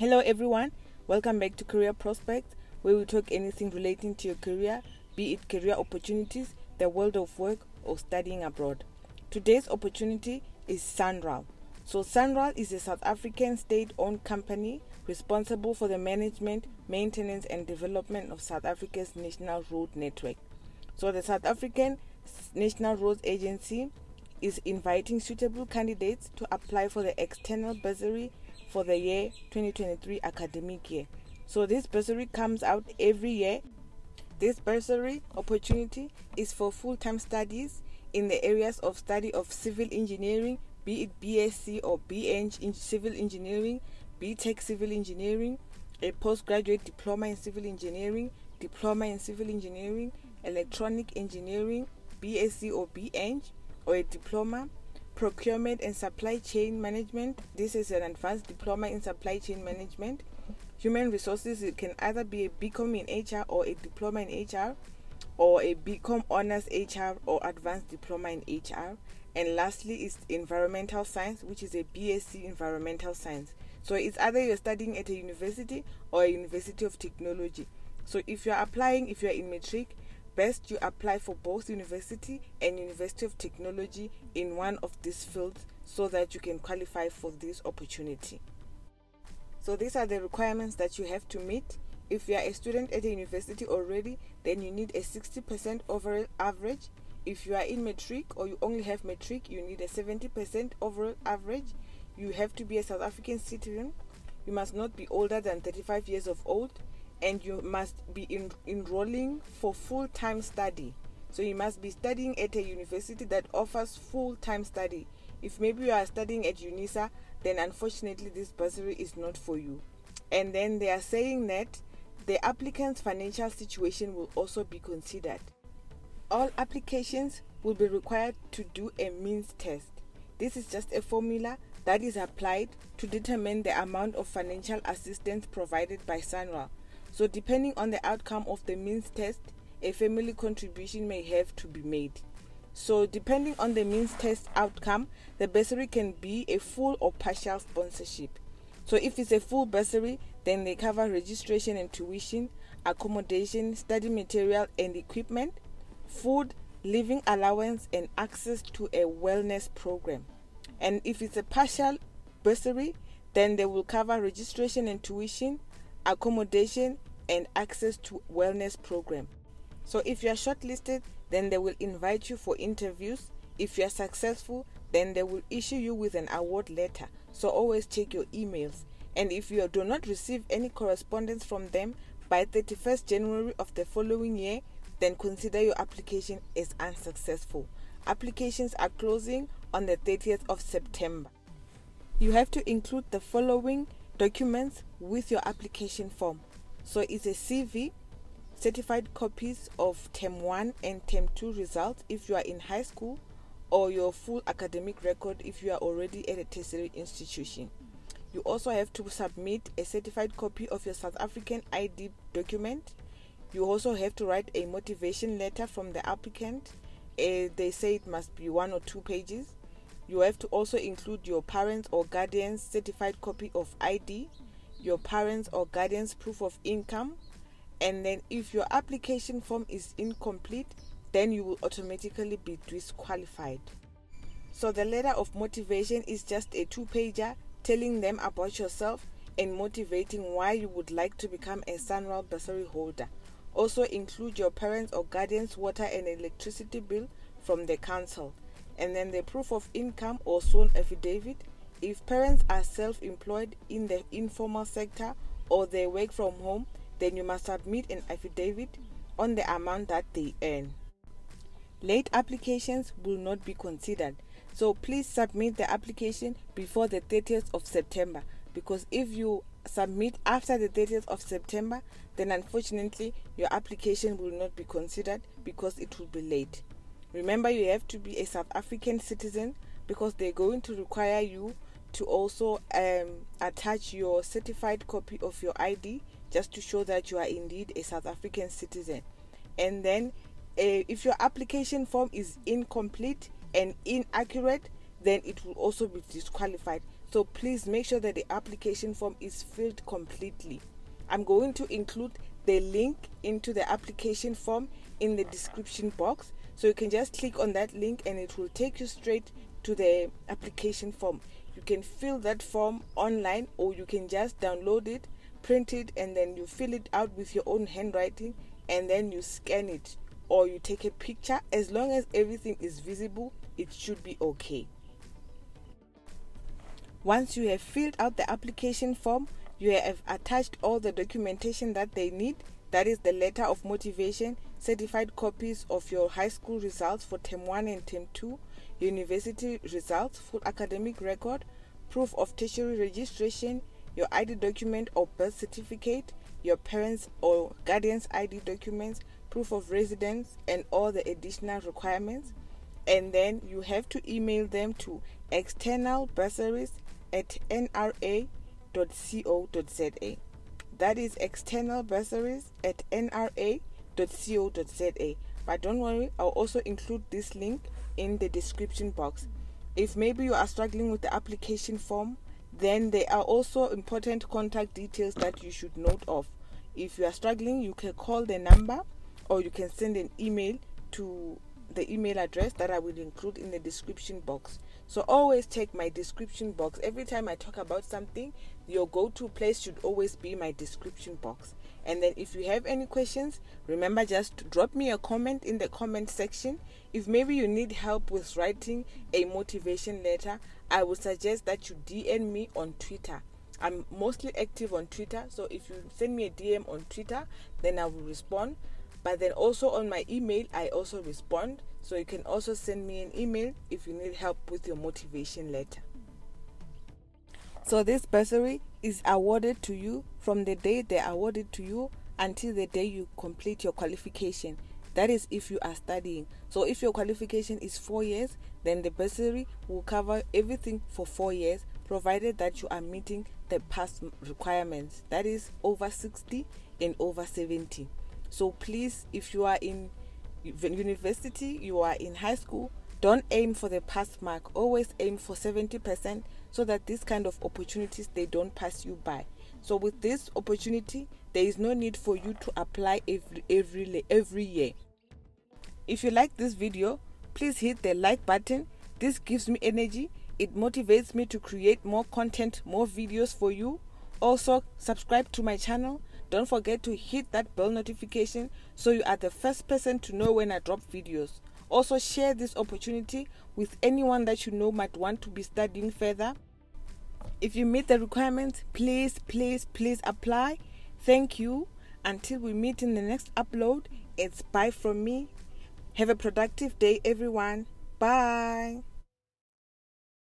Hello, everyone. Welcome back to Career Prospects, where we talk anything relating to your career, be it career opportunities, the world of work, or studying abroad. Today's opportunity is Sanral. So, Sanral is a South African state owned company responsible for the management, maintenance, and development of South Africa's national road network. So, the South African National Roads Agency is inviting suitable candidates to apply for the external bursary for the year 2023 academic year. So this bursary comes out every year. This bursary opportunity is for full-time studies in the areas of study of civil engineering, be it BSc or BEng in civil engineering, BTech civil engineering, a postgraduate diploma in civil engineering, diploma in civil engineering, electronic engineering, BSc or BEng, or a diploma procurement and supply chain management. This is an advanced diploma in supply chain management. Human resources, it can either be a BCom in HR or a diploma in HR, or a BCom honors HR or advanced diploma in HR. And lastly, is environmental science, which is a BSc environmental science. So it's either you're studying at a university or a university of technology. So if you're applying, if you're in matric, best you apply for both university and University of Technology in one of these fields so that you can qualify for this opportunity. So these are the requirements that you have to meet. If you are a student at a university already, then you need a 60% overall average. If you are in matric or you only have matric, you need a 70% overall average. You have to be a South African citizen. You must not be older than 35 years of old and you must be in, enrolling for full time study. So you must be studying at a university that offers full time study. If maybe you are studying at UNISA, then unfortunately this bursary is not for you. And then they are saying that the applicant's financial situation will also be considered. All applications will be required to do a means test. This is just a formula that is applied to determine the amount of financial assistance provided by Sanral so, depending on the outcome of the means test, a family contribution may have to be made. So, depending on the means test outcome, the bursary can be a full or partial sponsorship. So, if it's a full bursary, then they cover registration and tuition, accommodation, study material and equipment, food, living allowance, and access to a wellness program. And if it's a partial bursary, then they will cover registration and tuition, accommodation, and access to wellness program. So if you are shortlisted, then they will invite you for interviews. If you are successful, then they will issue you with an award letter. So always check your emails. And if you do not receive any correspondence from them by 31st January of the following year, then consider your application as unsuccessful. Applications are closing on the 30th of September. You have to include the following documents with your application form. So it's a CV, certified copies of Term 1 and Term 2 results if you are in high school, or your full academic record if you are already at a tertiary institution. You also have to submit a certified copy of your South African ID document. You also have to write a motivation letter from the applicant. Uh, they say it must be one or two pages. You have to also include your parents or guardians' certified copy of ID, your parents or guardians' proof of income, and then if your application form is incomplete, then you will automatically be disqualified. So the letter of motivation is just a two pager telling them about yourself and motivating why you would like to become a Sanral bursary holder. Also include your parents or guardians' water and electricity bill from the council and then the proof of income or sworn affidavit. If parents are self employed in the informal sector or they work from home, then you must submit an affidavit on the amount that they earn. Late applications will not be considered, so please submit the application before the 30th of September because if you submit after the 30th of September, then unfortunately your application will not be considered because it will be late. Remember, you have to be a South African citizen because they're going to require you to also um, attach your certified copy of your ID just to show that you are indeed a South African citizen. And then, uh, if your application form is incomplete and inaccurate, then it will also be disqualified. So please make sure that the application form is filled completely. I'm going to include the link into the application form in the description box. So you can just click on that link and it will take you straight to the application form. You can fill that form online or you can just download it, print it, and then you fill it out with your own handwriting and then you scan it or you take a picture. As long as everything is visible, it should be okay. Once you have filled out the application form, you have attached all the documentation that they need that is the letter of motivation, certified copies of your high school results for term 1 and term 2, university results, full academic record, proof of tertiary registration, your ID document or birth certificate, your parents' or guardian's ID documents, proof of residence, and all the additional requirements. And then you have to email them to external bursaries at nra.co.za. That is external bursaries at nra.co.za. But don't worry, I'll also include this link in the description box. If maybe you are struggling with the application form, then there are also important contact details that you should note of. If you are struggling, you can call the number or you can send an email to the email address that I will include in the description box. So always check my description box. Every time I talk about something, your go to place should always be my description box. And then if you have any questions, remember just drop me a comment in the comment section. If maybe you need help with writing a motivation letter, I would suggest that you DM me on Twitter. I'm mostly active on Twitter, so if you send me a DM on Twitter, then I will respond. But then also on my email, I also respond. So you can also send me an email if you need help with your motivation letter. So this bursary is awarded to you from the day they award it to you until the day you complete your qualification. That is if you are studying. So if your qualification is four years, then the bursary will cover everything for four years, provided that you are meeting the past requirements. That is over 60 and over 70. So please, if you are in university, you are in high school, don't aim for the pass mark. Always aim for 70% so that these kind of opportunities they don't pass you by. So with this opportunity, there is no need for you to apply every every every year. If you like this video, please hit the like button. This gives me energy. It motivates me to create more content, more videos for you. Also, subscribe to my channel don't forget to hit that bell notification so you are the first person to know when I drop videos. Also, share this opportunity with anyone that you know might want to be studying further. If you meet the requirements, please, please, please apply. Thank you. Until we meet in the next upload, it's bye from me. Have a productive day, everyone. Bye.